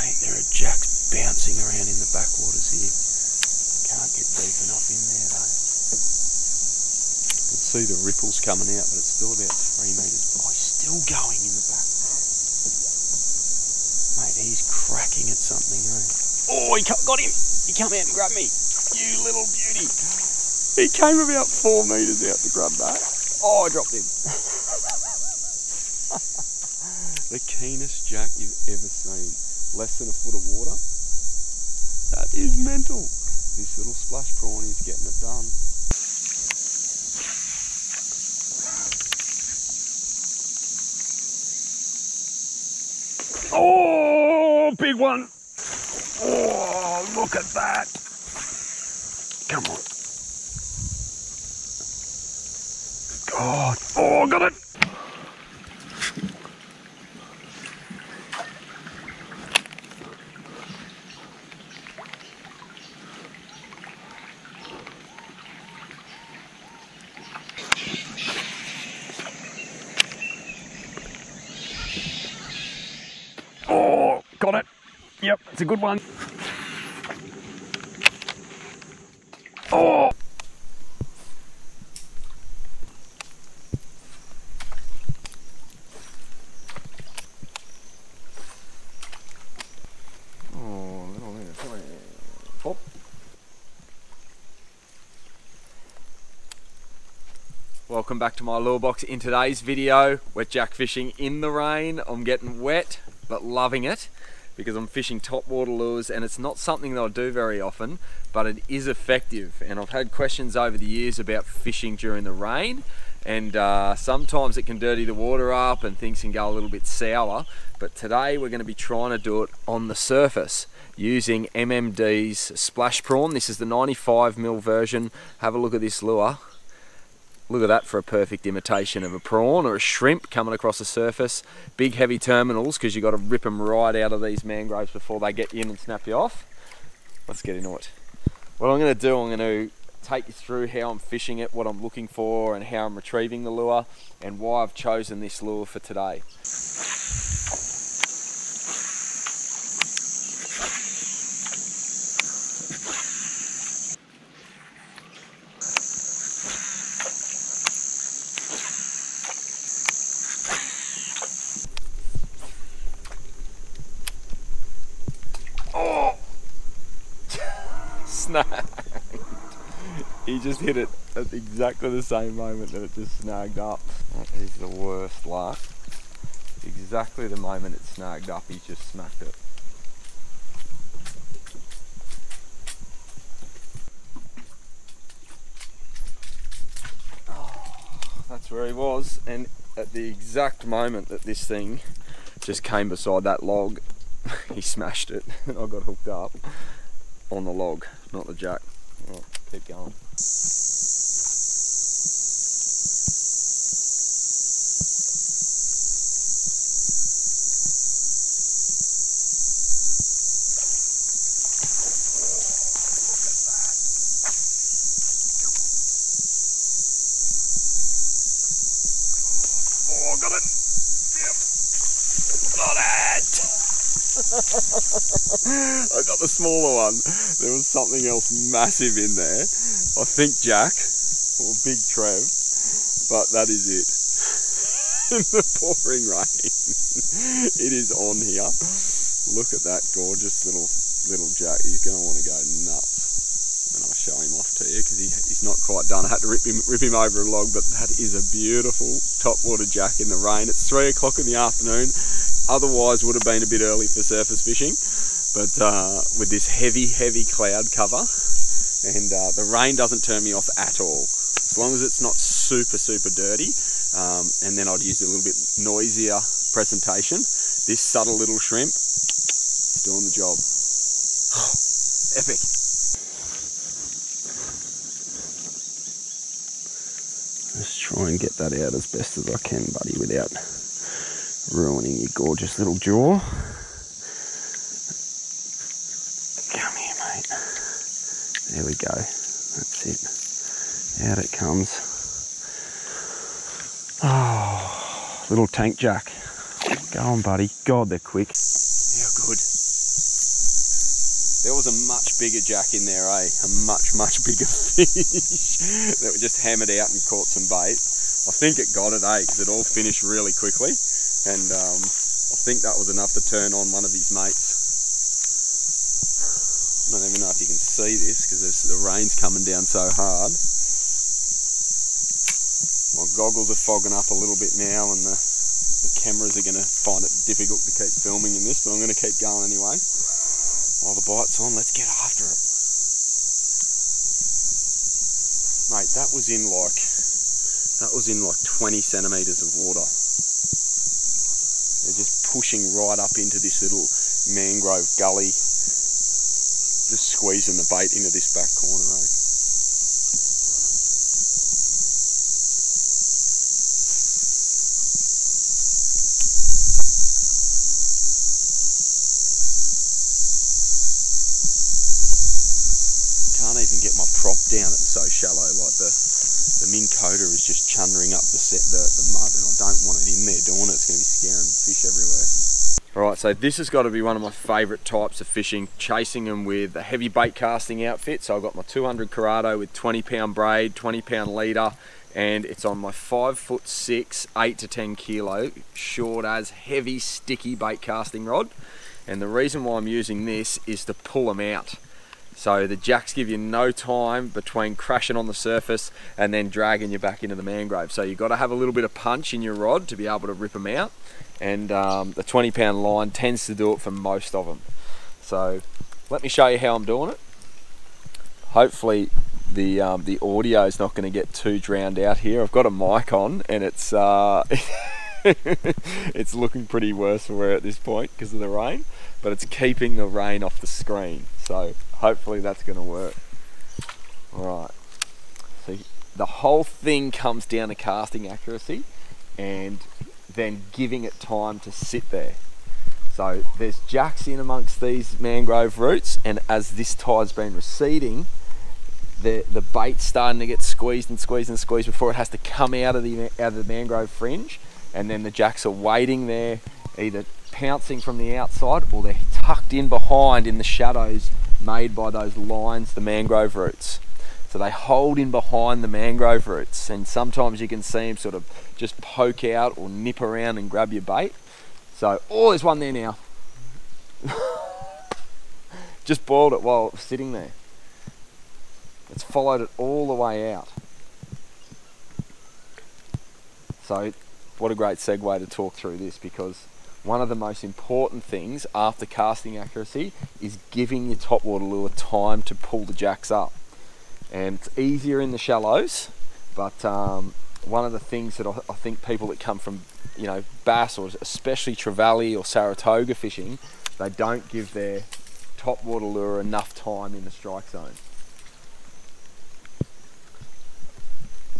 Mate, there are jacks bouncing around in the backwaters here. Can't get deep enough in there though. You can see the ripples coming out, but it's still about three metres. Oh, he's still going in the back. Mate, he's cracking at something, eh? Oh, he got him! He come out and grabbed me. You little beauty. He came about four metres out to grab that. Oh, I dropped him. the keenest jack you've ever seen. Less than a foot of water. That is mental. This little splash prawn is getting it done. Oh, big one. Oh, look at that. Come on. God. Oh, got it. Good one. Oh! Oh. Welcome back to my lure box. In today's video, we're jack fishing in the rain. I'm getting wet, but loving it because I'm fishing top water lures and it's not something that I do very often, but it is effective. And I've had questions over the years about fishing during the rain and uh, sometimes it can dirty the water up and things can go a little bit sour. But today we're going to be trying to do it on the surface using MMD's Splash Prawn. This is the 95mm version. Have a look at this lure. Look at that for a perfect imitation of a prawn or a shrimp coming across the surface. Big heavy terminals because you've got to rip them right out of these mangroves before they get in and snap you off. Let's get into it. What I'm going to do, I'm going to take you through how I'm fishing it, what I'm looking for and how I'm retrieving the lure and why I've chosen this lure for today. Oh! Snagged. He just hit it at exactly the same moment that it just snagged up. That is the worst luck. Exactly the moment it snagged up, he just smacked it. Oh, that's where he was, and at the exact moment that this thing just came beside that log, he smashed it, and I got hooked up on the log, not the jack. Right, keep going. Oh, got it. Yep. Got it. I got the smaller one. There was something else massive in there. I think Jack or Big Trev, but that is it. in the pouring rain. it is on here. Look at that gorgeous little little Jack. He's going to want to go nuts. And I'll show him off to you because he, he's not quite done. I had to rip him rip him over a log, but that is a beautiful topwater Jack in the rain. It's three o'clock in the afternoon. Otherwise, would have been a bit early for surface fishing, but uh, with this heavy, heavy cloud cover, and uh, the rain doesn't turn me off at all. As long as it's not super, super dirty, um, and then I'd use a little bit noisier presentation. This subtle little shrimp, doing the job. Epic. Let's try and get that out as best as I can, buddy, without ruining your gorgeous little jaw. Come here, mate. There we go. That's it. Out it comes. Oh, little tank jack. Go on, buddy. God, they're quick. How good. There was a much bigger jack in there, eh? A much, much bigger fish that we just hammered out and caught some bait. I think it got it, eh? Because it all finished really quickly. And um, I think that was enough to turn on one of his mates. I don't even know if you can see this because the rain's coming down so hard. My goggles are fogging up a little bit now and the, the cameras are going to find it difficult to keep filming in this, but I'm going to keep going anyway. While the bite's on, let's get after it. Mate, that was in like, that was in like 20 centimetres of water. They're just pushing right up into this little mangrove gully, just squeezing the bait into this back corner, eh? can't even get my prop down. It's so shallow. Like the the Minn Kota is just chundering up the set the, the mud, and I don't want it in there doing it. It's going to be scaring fish everywhere. All right, so this has got to be one of my favourite types of fishing, chasing them with a heavy bait casting outfit. So I've got my 200 Curado with 20 pound braid, 20 pound leader, and it's on my five foot six, eight to 10 kilo, short as heavy sticky bait casting rod. And the reason why I'm using this is to pull them out. So the jacks give you no time between crashing on the surface and then dragging you back into the mangrove. So you've got to have a little bit of punch in your rod to be able to rip them out. And um, the 20 pound line tends to do it for most of them. So let me show you how I'm doing it. Hopefully the um, the audio is not going to get too drowned out here. I've got a mic on and it's uh, it's looking pretty worse for wear at this point because of the rain, but it's keeping the rain off the screen. So hopefully that's going to work. All right. So the whole thing comes down to casting accuracy and then giving it time to sit there. So there's jacks in amongst these mangrove roots, and as this tide's been receding, the the bait's starting to get squeezed and squeezed and squeezed before it has to come out of the out of the mangrove fringe, and then the jacks are waiting there, either pouncing from the outside or they're tucked in behind in the shadows made by those lines, the mangrove roots. So they hold in behind the mangrove roots, and sometimes you can see them sort of just poke out or nip around and grab your bait. So, oh, there's one there now. just boiled it while sitting there. It's followed it all the way out. So, what a great segue to talk through this because one of the most important things after casting accuracy is giving your topwater lure time to pull the jacks up. And it's easier in the shallows, but um, one of the things that I, I think people that come from, you know, bass or especially trevally or Saratoga fishing, they don't give their topwater lure enough time in the strike zone.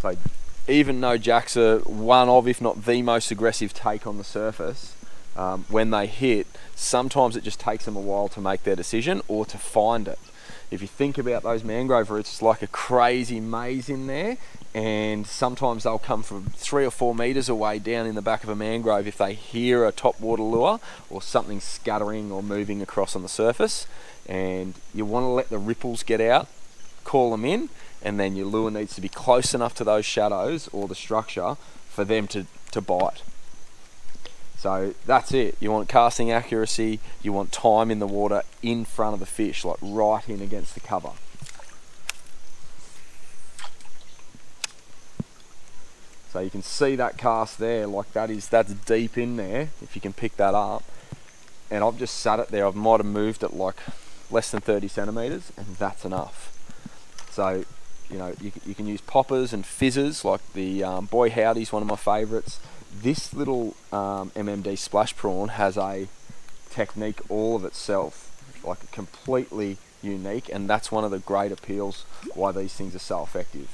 So even though jacks are one of, if not the most aggressive take on the surface, um, when they hit, sometimes it just takes them a while to make their decision or to find it. If you think about those mangrove roots, it's like a crazy maze in there, and sometimes they'll come from three or four meters away down in the back of a mangrove if they hear a top water lure or something scuttering or moving across on the surface. And you want to let the ripples get out, call them in, and then your lure needs to be close enough to those shadows or the structure for them to, to bite. So that's it. You want casting accuracy, you want time in the water in front of the fish, like right in against the cover. So you can see that cast there, like that is that's deep in there, if you can pick that up. And I've just sat it there, I might have moved it like less than 30 centimeters, and that's enough. So, you know, you, you can use poppers and fizzers, like the um, Boy Howdy's one of my favorites this little um, MMD splash prawn has a technique all of itself, like completely unique, and that's one of the great appeals why these things are so effective.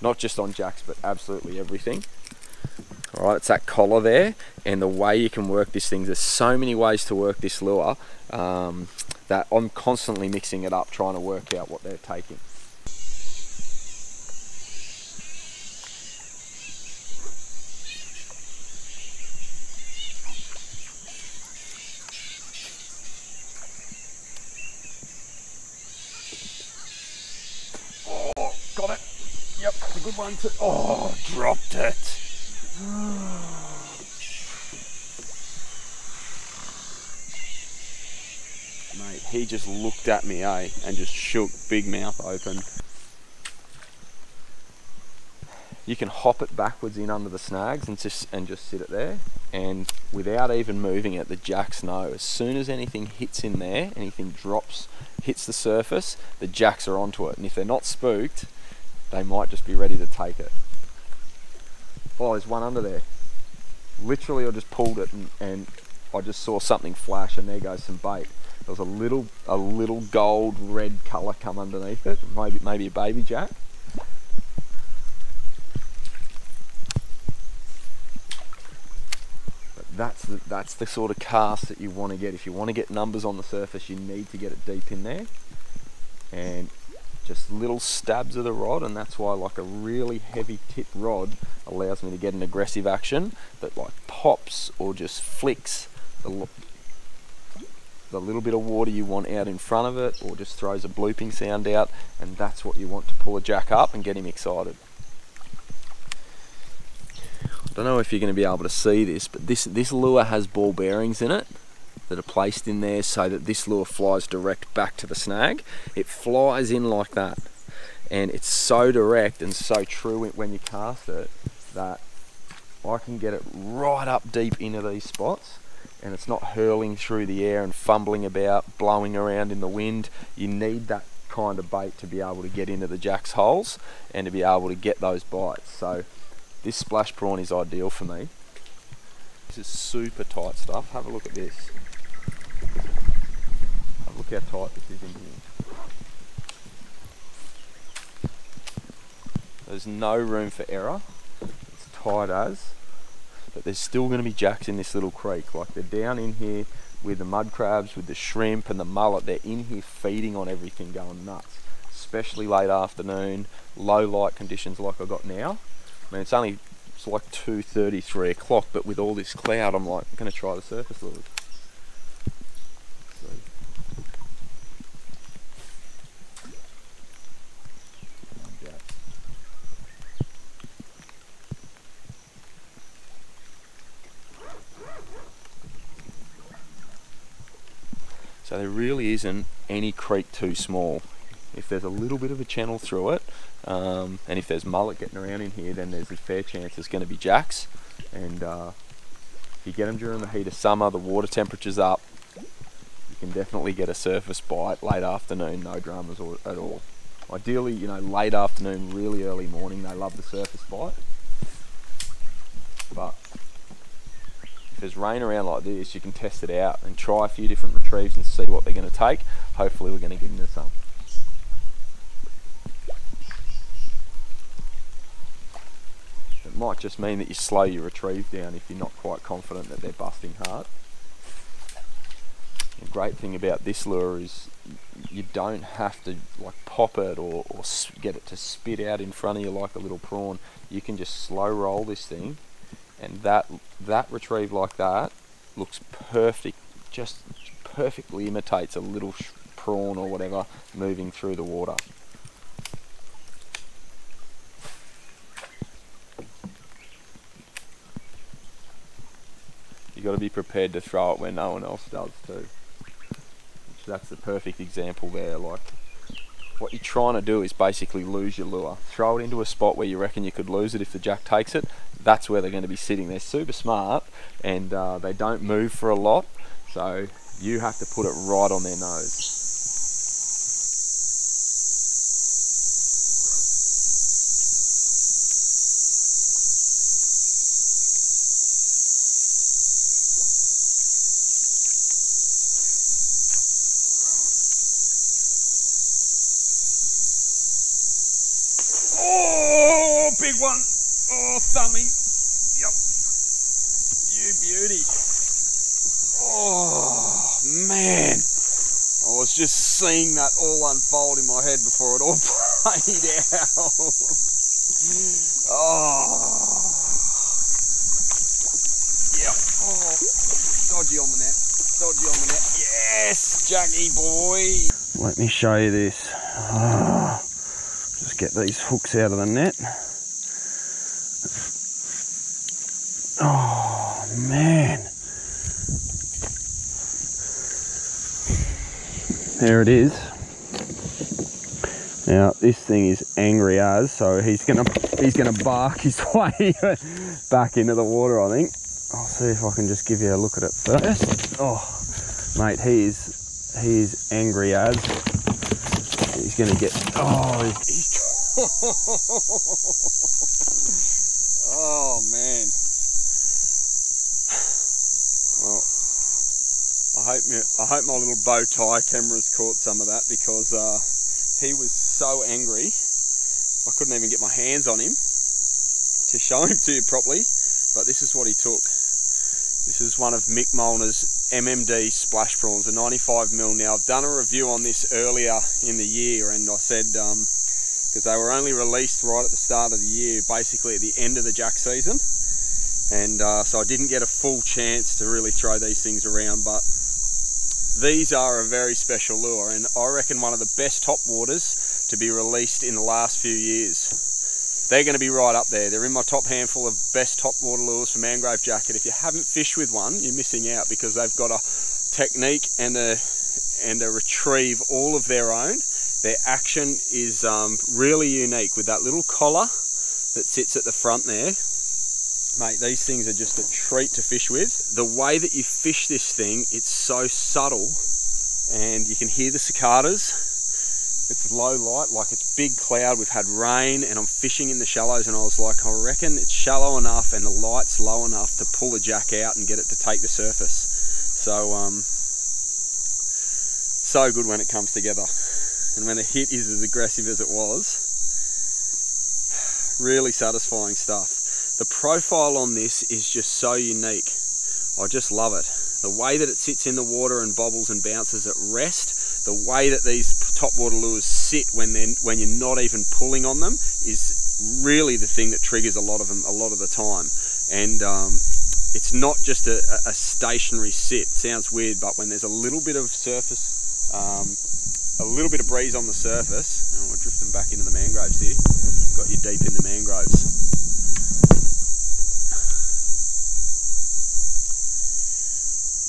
Not just on jacks, but absolutely everything. All right, it's that collar there, and the way you can work this thing. There's so many ways to work this lure um, that I'm constantly mixing it up, trying to work out what they're taking. good Oh, dropped it. Mate, he just looked at me, eh, and just shook, big mouth open. You can hop it backwards in under the snags and just and just sit it there, and without even moving it, the jacks know. As soon as anything hits in there, anything drops, hits the surface, the jacks are onto it, and if they're not spooked, they might just be ready to take it. Oh, there's one under there. Literally, I just pulled it and, and I just saw something flash, and there goes some bait. There was a little, a little gold red colour come underneath it. Maybe, maybe a baby jack. But that's the, that's the sort of cast that you want to get. If you want to get numbers on the surface, you need to get it deep in there. And just little stabs of the rod, and that's why like a really heavy tip rod allows me to get an aggressive action that like pops or just flicks the, the little bit of water you want out in front of it, or just throws a blooping sound out, and that's what you want to pull a jack up and get him excited. I don't know if you're going to be able to see this, but this this lure has ball bearings in it that are placed in there so that this lure flies direct back to the snag. It flies in like that, and it's so direct and so true when you cast it that I can get it right up deep into these spots and it's not hurling through the air and fumbling about, blowing around in the wind. You need that kind of bait to be able to get into the jack's holes and to be able to get those bites. So this splash prawn is ideal for me. This is super tight stuff. Have a look at this. Look how tight this is in here. There's no room for error. It's tight as. But there's still going to be jacks in this little creek. Like they're down in here with the mud crabs, with the shrimp and the mullet. They're in here feeding on everything, going nuts. Especially late afternoon, low light conditions like I've got now. I mean, it's only it's like 2.30, 3 o'clock, but with all this cloud, I'm like, I'm going to try the surface lures. There really isn't any creek too small. If there's a little bit of a channel through it, um, and if there's mullet getting around in here, then there's a fair chance there's going to be jacks. And uh, if you get them during the heat of summer, the water temperature's up, you can definitely get a surface bite late afternoon, no dramas at all. Ideally, you know, late afternoon, really early morning, they love the surface bite. But there's rain around like this, you can test it out and try a few different retrieves and see what they're going to take. Hopefully we're going to get into some. It might just mean that you slow your retrieve down if you're not quite confident that they're busting hard. The great thing about this lure is you don't have to like pop it or, or get it to spit out in front of you like a little prawn. You can just slow roll this thing and that that retrieve like that looks perfect just perfectly imitates a little prawn or whatever moving through the water you got to be prepared to throw it when no one else does too that's the perfect example there like what you're trying to do is basically lose your lure. Throw it into a spot where you reckon you could lose it if the jack takes it, that's where they're going to be sitting. They're super smart and uh, they don't move for a lot, so you have to put it right on their nose. Oh, big one. Oh, thumbing. Yep. You beauty. Oh, man. I was just seeing that all unfold in my head before it all played out. oh. Yep. Oh, dodgy on the net. Dodgy on the net. Yes, Jackie boy. Let me show you this. Oh, just get these hooks out of the net. Oh, man. There it is. Now this thing is angry as, so he's gonna he's gonna bark his way back into the water. I think. I'll see if I can just give you a look at it first. Oh, mate, he is he is angry as. He's gonna get. Oh, he's, oh man. Well, I hope my, I hope my little bow tie camera's caught some of that because uh, he was so angry. I couldn't even get my hands on him to show him to you properly. But this is what he took. This is one of Mick Molnar's MMD splash prawns, a 95mm. Now I've done a review on this earlier in the year and I said, because um, they were only released right at the start of the year, basically at the end of the jack season. And uh, so I didn't get a full chance to really throw these things around, but these are a very special lure and I reckon one of the best top waters to be released in the last few years they're going to be right up there. They're in my top handful of best top water lures for mangrove jacket. If you haven't fished with one, you're missing out because they've got a technique and a and a retrieve all of their own. Their action is um, really unique with that little collar that sits at the front there. Mate, these things are just a treat to fish with. The way that you fish this thing, it's so subtle and you can hear the cicadas it's low light, like it's big cloud, we've had rain and I'm fishing in the shallows and I was like, I reckon it's shallow enough and the light's low enough to pull the jack out and get it to take the surface. So, um, so good when it comes together. And when the hit is as aggressive as it was, really satisfying stuff. The profile on this is just so unique. I just love it. The way that it sits in the water and bobbles and bounces at rest, the way that these top water lures sit when they when you're not even pulling on them is really the thing that triggers a lot of them a lot of the time. And um, it's not just a, a, stationary sit. Sounds weird, but when there's a little bit of surface, um, a little bit of breeze on the surface, and we're drifting back into the mangroves here. Got you deep in the mangroves.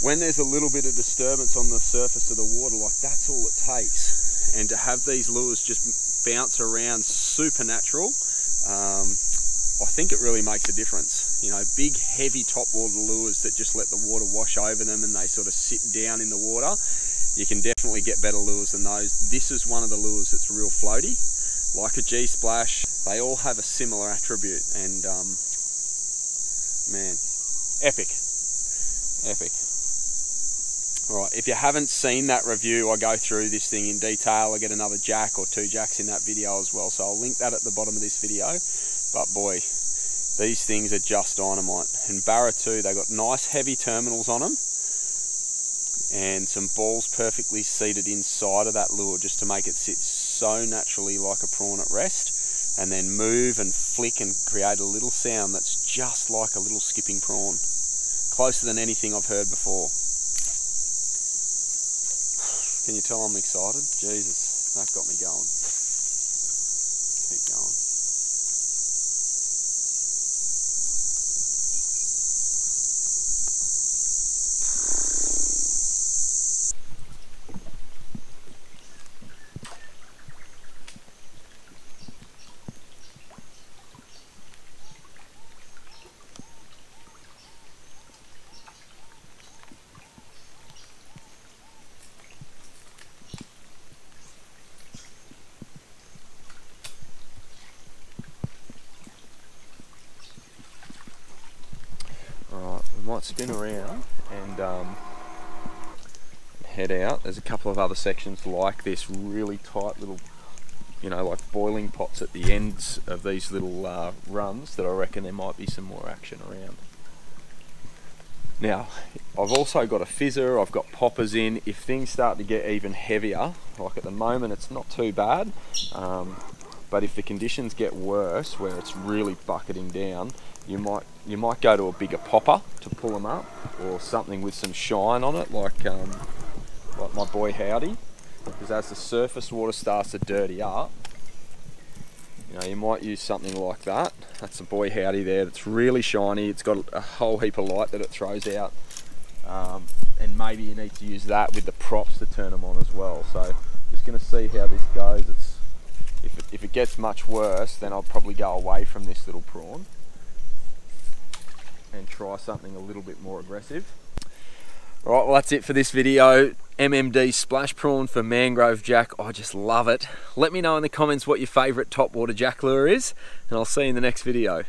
When there's a little bit of disturbance on the surface of the water, like that's all it takes and to have these lures just bounce around supernatural, um, I think it really makes a difference. You know, big heavy top water lures that just let the water wash over them and they sort of sit down in the water, you can definitely get better lures than those. This is one of the lures that's real floaty, like a G-Splash. They all have a similar attribute and um, man, epic, epic. Right, if you haven't seen that review, I go through this thing in detail. I get another jack or two jacks in that video as well, so I'll link that at the bottom of this video. But boy, these things are just dynamite. And Barra too, they got nice heavy terminals on them and some balls perfectly seated inside of that lure just to make it sit so naturally like a prawn at rest and then move and flick and create a little sound that's just like a little skipping prawn. Closer than anything I've heard before. Can you tell I'm excited? Jesus, that got me going. Keep going. might spin around and um, head out. There's a couple of other sections like this, really tight little, you know, like boiling pots at the ends of these little uh, runs that I reckon there might be some more action around. Now, I've also got a fizzer, I've got poppers in. If things start to get even heavier, like at the moment it's not too bad, um, but if the conditions get worse, where it's really bucketing down, you might you might go to a bigger popper to pull them up, or something with some shine on it, like um, like my boy Howdy. Because as the surface water starts to dirty up, you know, you might use something like that. That's a boy howdy there. It's really shiny. It's got a whole heap of light that it throws out. Um, and maybe you need to use that with the props to turn them on as well. So just going to see how this goes. It's if it, gets much worse, then I'll probably go away from this little prawn and try something a little bit more aggressive. All right, well that's it for this video. MMD splash prawn for mangrove jack. I just love it. Let me know in the comments what your favourite topwater jack lure is, and I'll see you in the next video.